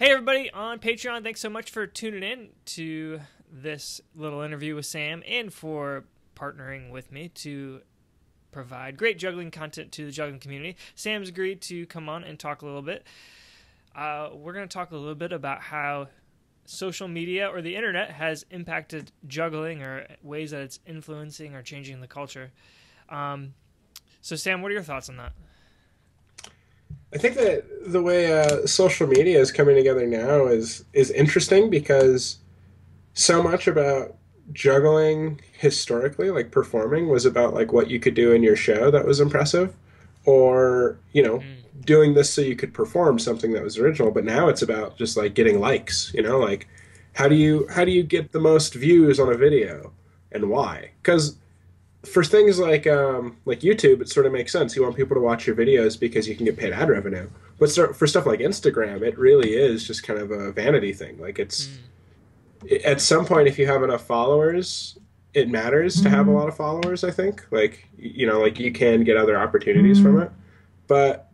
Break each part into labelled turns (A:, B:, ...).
A: Hey, everybody on Patreon, thanks so much for tuning in to this little interview with Sam and for partnering with me to provide great juggling content to the juggling community. Sam's agreed to come on and talk a little bit. Uh, we're going to talk a little bit about how social media or the internet has impacted juggling or ways that it's influencing or changing the culture. Um, so, Sam, what are your thoughts on that?
B: I think that the way uh, social media is coming together now is is interesting because so much about juggling historically, like performing, was about like what you could do in your show that was impressive, or you know, mm. doing this so you could perform something that was original. But now it's about just like getting likes. You know, like how do you how do you get the most views on a video and why? Because for things like um, like YouTube, it sort of makes sense. You want people to watch your videos because you can get paid ad revenue. But for stuff like Instagram, it really is just kind of a vanity thing. Like it's mm. at some point, if you have enough followers, it matters to have a lot of followers. I think, like you know, like you can get other opportunities from it. But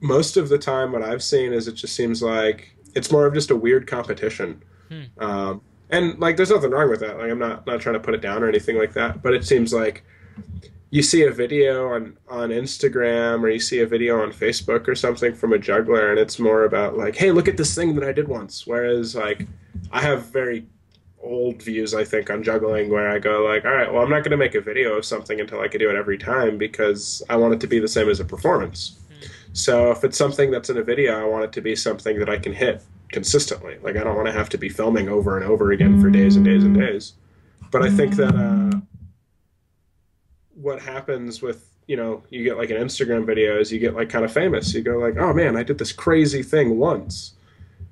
B: most of the time, what I've seen is it just seems like it's more of just a weird competition. Hmm. Um, and like there's nothing wrong with that. Like i'm not not trying to put it down or anything like that but it seems like you see a video on on instagram or you see a video on facebook or something from a juggler and it's more about like hey look at this thing that i did once. Whereas like i have very old views i think on juggling where i go like all right well i'm not going to make a video of something until i can do it every time because i want it to be the same as a performance. Mm. so if it's something that's in a video i want it to be something that i can hit consistently. Like I don't want to have to be filming over and over again for days and days and days. But I think that uh, what happens with you know you get like an Instagram video is you get like kind of famous. You go like, oh man, I did this crazy thing once,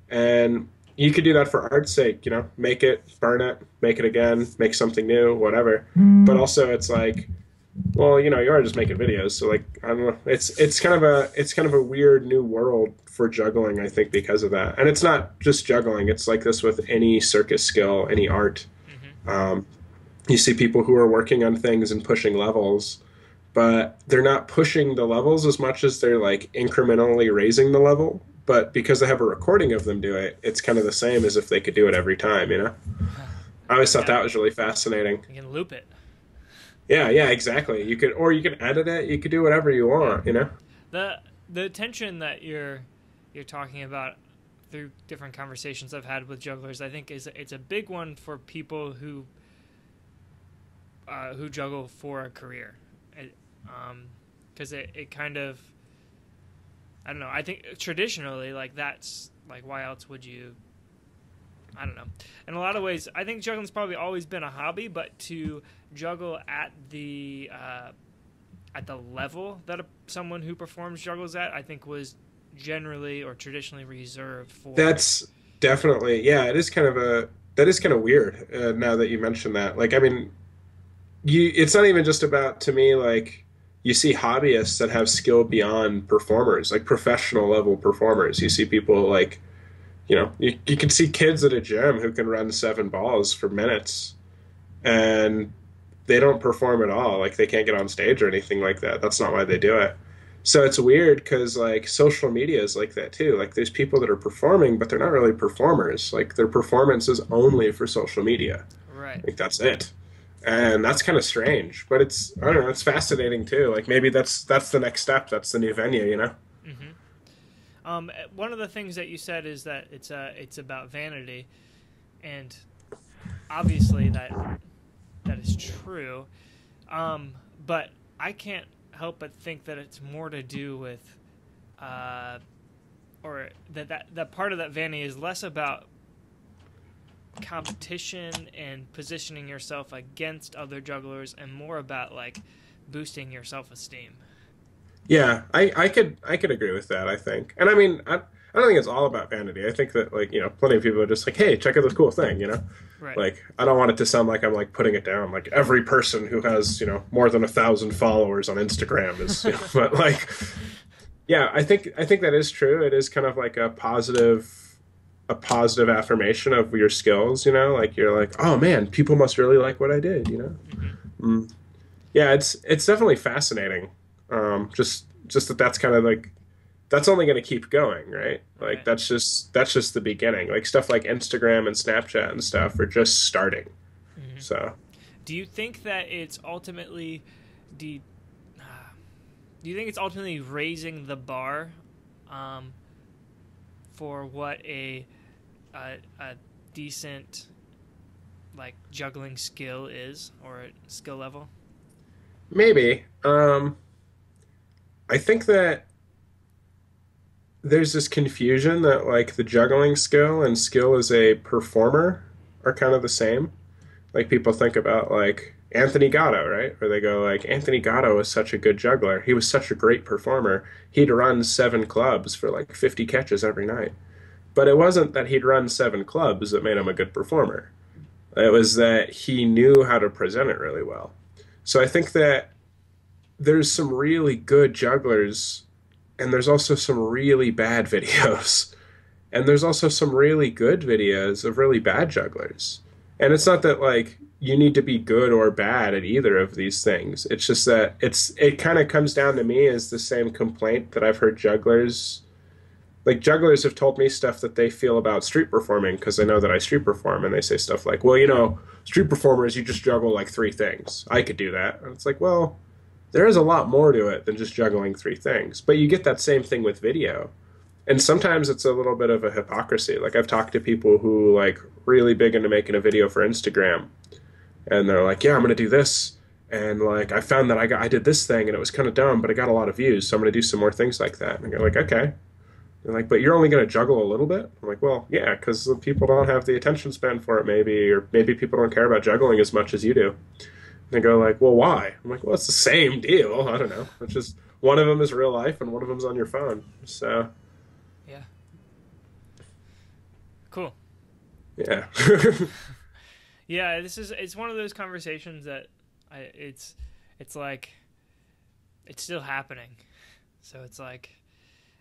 B: and you could do that for art's sake. You know, make it, burn it, make it again, make something new, whatever. But also, it's like well, you know, you are just making videos, so like I don't know. It's it's kind of a it's kind of a weird new world for juggling, I think, because of that. And it's not just juggling; it's like this with any circus skill, any art. Mm-hmm. Um, you see people who are working on things and pushing levels, but they're not pushing the levels as much as they're like incrementally raising the level. But because they have a recording of them do it, it's kind of the same as if they could do it every time. You know, I always thought yeah. that was really fascinating.
A: You can loop it.
B: Yeah, yeah, exactly. You could, or you can edit it. You could do whatever you want. You know.
A: The the tension that you're you're talking about through different conversations I've had with jugglers, I think is it's a big one for people who uh, who juggle for a career, because it, um, it it kind of I don't know. I think traditionally, like that's like why else would you I don't know. In a lot of ways, I think juggling's probably always been a hobby, but to juggle at the uh, at the level that a, someone who performs juggles at, I think was generally or traditionally reserved for.
B: That's definitely yeah. It is kind of a that is kind of weird uh, now that you mention that. Like, I mean, you it's not even just about to me like you see hobbyists that have skill beyond performers, like professional level performers. You see people like you know, you, you can see kids at a gym who can run seven balls for minutes and they don't perform at all. Like they can't get on stage or anything like that. That's not why they do it. So it's weird because like social media is like that too. Like there's people that are performing, but they're not really performers. Like their performance is only for social media.
A: Right.
B: Like that's it. And that's kind of strange, but it's I don't know. It's fascinating too. Like maybe that's that's the next step. That's the new venue. You know.
A: Mm-hmm. Um, one of the things that you said is that it's uh, it's about vanity, and obviously that that is true. Um, but I can't help but think that it's more to do with, uh, or that, that that part of that vanity is less about competition and positioning yourself against other jugglers, and more about like boosting your self esteem.
B: Yeah, I, I could I could agree with that. I think, and I mean, I, I don't think it's all about vanity. I think that like you know, plenty of people are just like, hey, check out this cool thing. You know, right. like I don't want it to sound like I'm like putting it down. Like every person who has you know more than a thousand followers on Instagram is, you know, but like, yeah, I think I think that is true. It is kind of like a positive a positive affirmation of your skills. You know, like you're like, oh man, people must really like what I did. You know, mm-hmm. mm. yeah, it's it's definitely fascinating um, just just that that's kind of like that's only going to keep going, right? Like
A: Right.
B: that's just that's just the beginning. Like stuff like Instagram and Snapchat and stuff are just starting.
A: Mhm.
B: So
A: Do you think that it's ultimately do you, do you think it's ultimately raising the bar um, for what a, a a decent like juggling skill is or skill level?
B: maybe um I think that there's this confusion that like the juggling skill and skill as a performer are kind of the same. Like people think about like Anthony Gatto, right? Where they go like Anthony Gatto was such a good juggler. He was such a great performer. He'd run seven clubs for like 50 catches every night. But it wasn't that he'd run seven clubs that made him a good performer. It was that he knew how to present it really well. So I think that there's some really good jugglers and there's also some really bad videos. And there's also some really good videos of really bad jugglers. And it's not that like you need to be good or bad at either of these things. It's just that it's it kind of comes down to me as the same complaint that I've heard jugglers like jugglers have told me stuff that they feel about street performing because they know that I street perform and they say stuff like, "Well, you know, street performers you just juggle like three things. I could do that." And it's like, "Well, there is a lot more to it than just juggling three things." But you get that same thing with video. And sometimes it's a little bit of a hypocrisy. Like I've talked to people who like really big into making a video for Instagram and they're like, "Yeah, I'm going to do this." And like I found that I got I did this thing and it was kind of dumb, but I got a lot of views, so I'm going to do some more things like that. And you're like, "Okay." They're like, but you're only going to juggle a little bit? I'm like, well, yeah, because people don't have the attention span for it, maybe, or maybe people don't care about juggling as much as you do. They go like, well, why? I'm like, well, it's the same deal. I don't know. It's just one of them is real life and one of them's on your phone. So,
A: Yeah. Cool.
B: yeah.
A: Yeah, this is it's one of those conversations that I it's it's like it's still happening. So it's like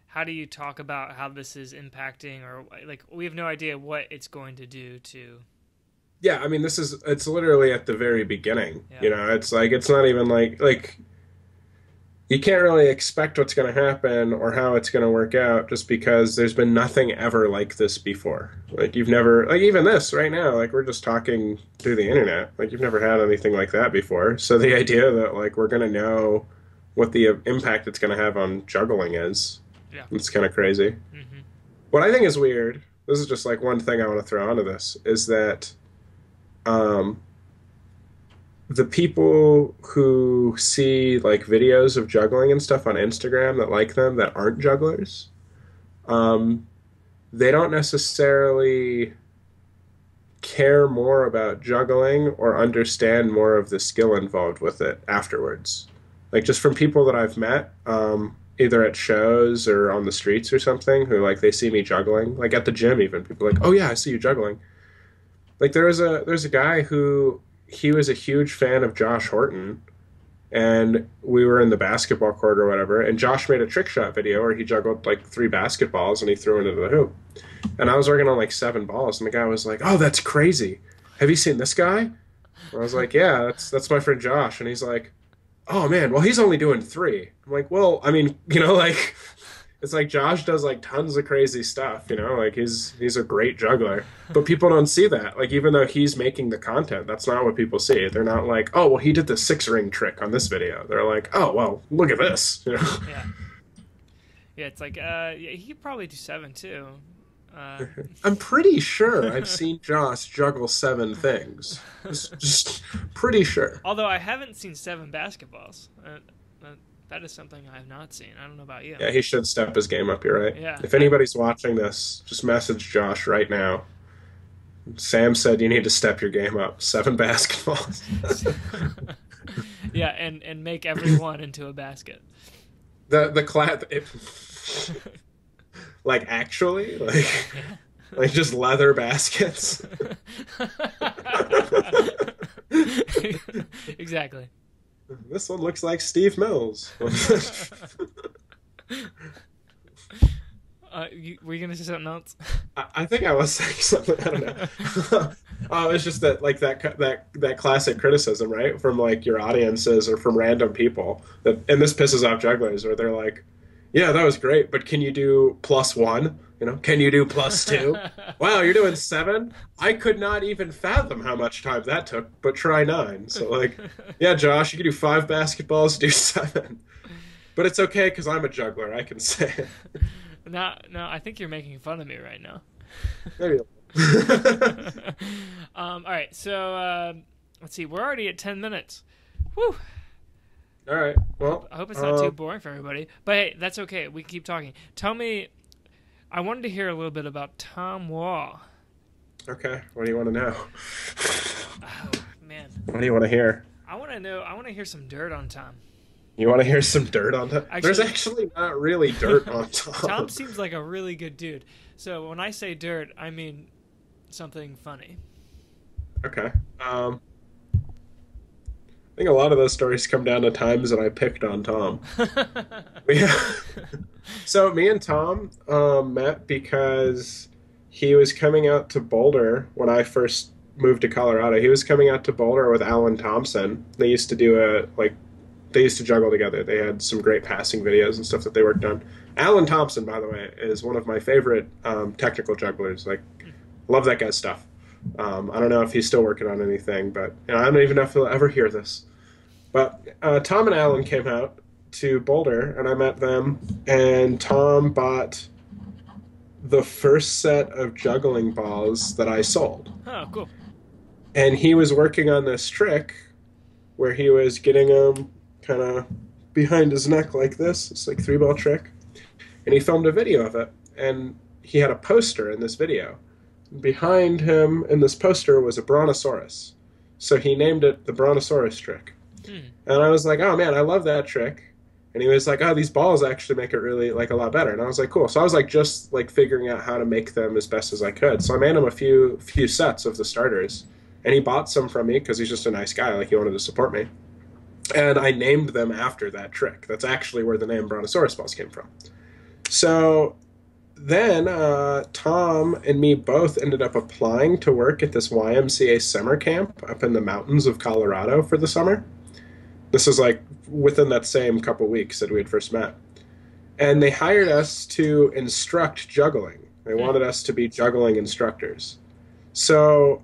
A: how do you talk about how this is impacting or like we have no idea what it's going to do to
B: yeah, I mean, this is it's literally at the very beginning.
A: Yeah.
B: You know, it's like it's not even like like you can't really expect what's going to happen or how it's going to work out just because there's been nothing ever like this before. Like you've never like even this right now, like we're just talking through the internet. Like you've never had anything like that before. So the idea that like we're going to know what the impact it's going to have on juggling is,
A: Yeah.
B: it's kind of crazy.
A: Mhm.
B: What I think is weird, this is just like one thing I want to throw onto this, is that um, the people who see like videos of juggling and stuff on Instagram that like them that aren't jugglers, um, they don't necessarily care more about juggling or understand more of the skill involved with it afterwards. Like just from people that I've met, um, either at shows or on the streets or something, who like they see me juggling, like at the gym even, people like, "Oh yeah, I see you juggling." Like there was a there's a guy who he was a huge fan of Josh Horton, and we were in the basketball court or whatever, and Josh made a trick shot video where he juggled like three basketballs and he threw into the hoop. And I was working on like seven balls, and the guy was like, "Oh, that's crazy! Have you seen this guy?" And I was like, "Yeah, that's that's my friend Josh," and he's like, "Oh man, well he's only doing three. I'm like, "Well, I mean, you know, like." It's like Josh does like tons of crazy stuff, you know, like he's he's a great juggler. But people don't see that. Like even though he's making the content, that's not what people see. They're not like, "Oh, well he did the six ring trick on this video." They're like, "Oh, well, look at this." You know?
A: Yeah. Yeah, it's like uh yeah, he could probably do seven too. Uh,
B: I'm pretty sure I've seen Josh juggle seven things. Just, just pretty sure.
A: although I haven't seen seven basketballs. Uh, that is something I have not seen. I don't know about you.
B: Yeah, he should step his game up. You're right.
A: Yeah.
B: If anybody's watching this, just message Josh right now. Sam said you need to step your game up. Seven basketballs.
A: yeah, and and make every one into a basket.
B: the the class. like actually, like like just leather baskets.
A: exactly.
B: This one looks like Steve Mills.
A: Uh, you, were you gonna say something else?
B: I, I think I was saying something. I don't know. oh, it's just that like that that that classic criticism, right, from like your audiences or from random people. That and this pisses off jugglers, where they're like, yeah, that was great, but can you do plus one? You know, can you do plus two? wow, you're doing seven? I could not even fathom how much time that took, but try nine. So, like, yeah, Josh, you can do five basketballs, do seven. But it's okay because I'm a juggler. I can say it.
A: no, no, I think you're making fun of me right now.
B: Maybe.
A: um, all right, so uh, let's see. We're already at 10 minutes. Whew.
B: All right. Well,
A: I hope it's not uh, too boring for everybody. But hey, that's okay. We keep talking. Tell me, I wanted to hear a little bit about Thom Wall.
B: Okay. What do you want to know?
A: oh, man.
B: What do you want to hear?
A: I want to know. I want to hear some dirt on Thom.
B: You want to hear some dirt on Thom? Actually, There's actually not really dirt on Thom.
A: Thom seems like a really good dude. So when I say dirt, I mean something funny.
B: Okay. Um, I think a lot of those stories come down to times that I picked on Thom. yeah. so me and Thom um, met because he was coming out to Boulder when I first moved to Colorado. He was coming out to Boulder with Alan Thompson. They used to do a like they used to juggle together. They had some great passing videos and stuff that they worked on. Alan Thompson, by the way, is one of my favorite um, technical jugglers. Like, love that guy's stuff. Um, I don't know if he's still working on anything, but you know, I don't even know if he'll ever hear this. But uh, Thom and Alan came out to Boulder, and I met them. And Thom bought the first set of juggling balls that I sold.
A: Oh, cool.
B: And he was working on this trick where he was getting them kind of behind his neck like this. It's like three ball trick. And he filmed a video of it. And he had a poster in this video. Behind him in this poster was a brontosaurus. So he named it the brontosaurus trick. Hmm. And I was like, oh man, I love that trick. And he was like, oh, these balls actually make it really like a lot better. And I was like, cool. So I was like just like figuring out how to make them as best as I could. So I made him a few few sets of the starters. And he bought some from me because he's just a nice guy. Like he wanted to support me. And I named them after that trick. That's actually where the name Brontosaurus balls came from. So then uh, Thom and me both ended up applying to work at this YMCA summer camp up in the mountains of Colorado for the summer. This is like within that same couple weeks that we had first met. And they hired us to instruct juggling. They hmm. wanted us to be juggling instructors. So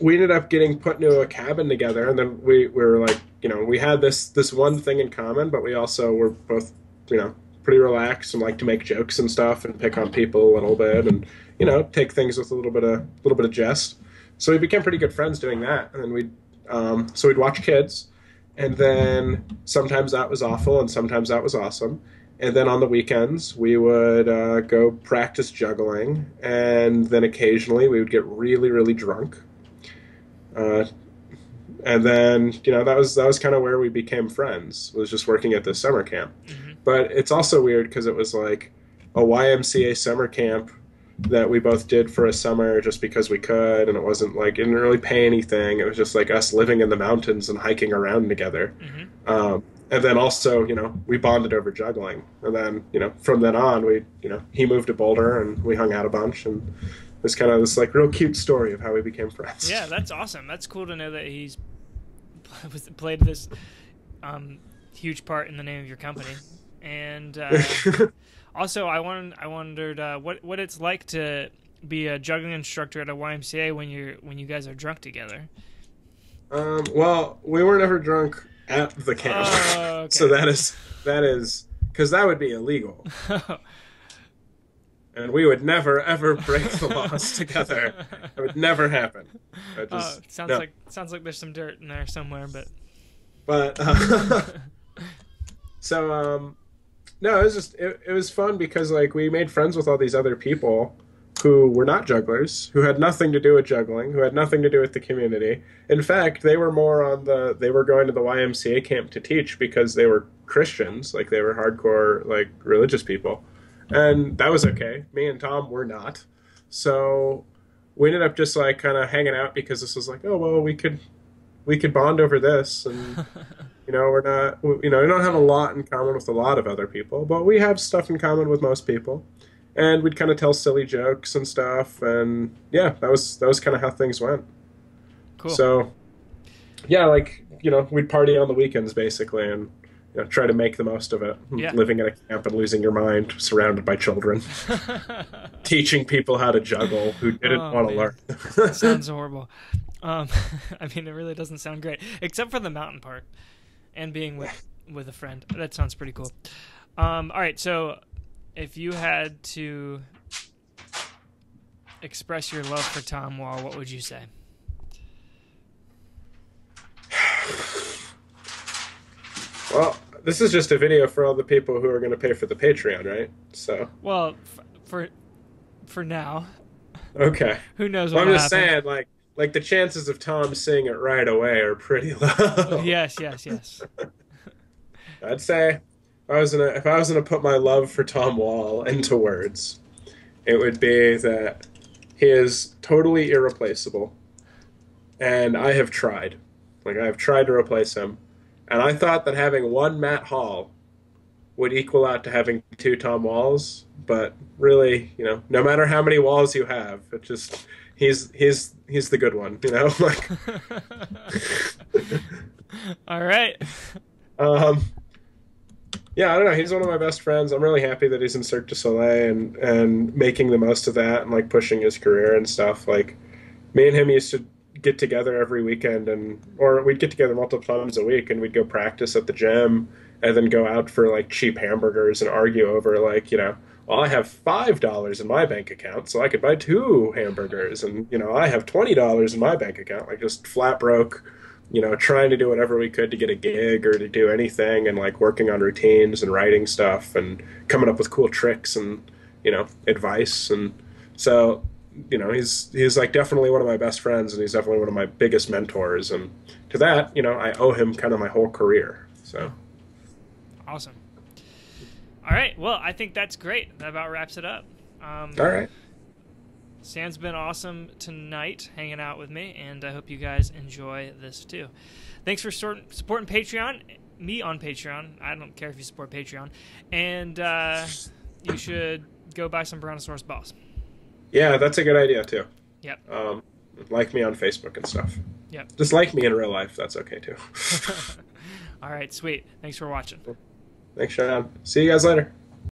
B: we ended up getting put into a cabin together and then we, we were like, you know, we had this this one thing in common, but we also were both, you know, pretty relaxed and like to make jokes and stuff and pick on people a little bit and, you know, take things with a little bit of a little bit of jest. So we became pretty good friends doing that. And then we um, so we'd watch kids and then sometimes that was awful and sometimes that was awesome and then on the weekends we would uh, go practice juggling and then occasionally we would get really really drunk uh, and then you know that was that was kind of where we became friends was just working at this summer camp mm-hmm. But it's also weird because it was like a ymca summer camp that we both did for a summer just because we could, and it wasn't like it didn't really pay anything. It was just like us living in the mountains and hiking around together. Mm-hmm. Um, and then also, you know, we bonded over juggling, and then you know, from then on, we, you know, he moved to Boulder, and we hung out a bunch, and it was kind of this like real cute story of how we became friends.
A: Yeah, that's awesome. That's cool to know that he's played this um, huge part in the name of your company, and. Uh, Also, I wanted I wondered uh, what what it's like to be a juggling instructor at a YMCA when you're when you guys are drunk together.
B: Um, well, we weren't ever drunk at the camp, oh, okay. so that is that is because that would be illegal, and we would never ever break the laws together. It would never happen.
A: Just, oh, sounds no. like sounds like there's some dirt in there somewhere, but
B: but uh, so um no, it was just it, it was fun because like we made friends with all these other people who were not jugglers, who had nothing to do with juggling, who had nothing to do with the community. In fact, they were more on the they were going to the YMCA camp to teach because they were Christians, like they were hardcore like religious people. And that was okay. Me and Thom were not. So we ended up just like kind of hanging out because this was like, oh well, we could we could bond over this and You know, we're not, you know, we don't have a lot in common with a lot of other people, but we have stuff in common with most people. And we'd kind of tell silly jokes and stuff, and yeah, that was that was kind of how things went. Cool. So, yeah, like you know, we'd party on the weekends basically, and you know, try to make the most of it.
A: Yeah.
B: Living in a camp and losing your mind, surrounded by children, teaching people how to juggle who didn't
A: Oh,
B: want to learn.
A: sounds horrible. Um, I mean, it really doesn't sound great, except for the mountain part and being with with a friend. That sounds pretty cool. Um, all right, so if you had to express your love for Thom Wall, what would you say?
B: well, this is just a video for all the people who are going to pay for the Patreon, right? So,
A: Well, f- for for now,
B: okay.
A: who knows
B: Well,
A: what
B: I'm just
A: happen.
B: saying, like, like the chances of Thom seeing it right away are pretty low.
A: Yes, yes, yes.
B: I'd say if I was gonna if I was gonna put my love for Thom Wall into words, it would be that he is totally irreplaceable, and I have tried, like I have tried to replace him, and I thought that having one Matt Hall would equal out to having two Thom Walls, but really, you know, no matter how many walls you have, it just he's he's he's the good one, you know, like.
A: All right.
B: Um, yeah, I don't know. He's one of my best friends. I'm really happy that he's in Cirque du Soleil and and making the most of that and like pushing his career and stuff. Like me and him used to get together every weekend and or we'd get together multiple times a week and we'd go practice at the gym and then go out for like cheap hamburgers and argue over like you know well i have five dollars in my bank account so i could buy two hamburgers and you know i have twenty dollars in my bank account like just flat broke you know, trying to do whatever we could to get a gig or to do anything and like working on routines and writing stuff and coming up with cool tricks and, you know, advice. And so, you know, he's, he's like definitely one of my best friends and he's definitely one of my biggest mentors. And to that, you know, I owe him kind of my whole career. So,
A: Awesome. All right. Well, I think that's great. That about wraps it up. Um,
B: all right.
A: Sam's been awesome tonight hanging out with me, and I hope you guys enjoy this too. Thanks for sort- supporting Patreon, me on Patreon. I don't care if you support Patreon. And uh, you should go buy some Brontosaurus balls.
B: Yeah, that's a good idea too.
A: Yep.
B: Um, like me on Facebook and stuff.
A: Yep.
B: Just like me in real life. That's okay too.
A: All right, sweet. Thanks for watching.
B: Thanks, Sean. See you guys later.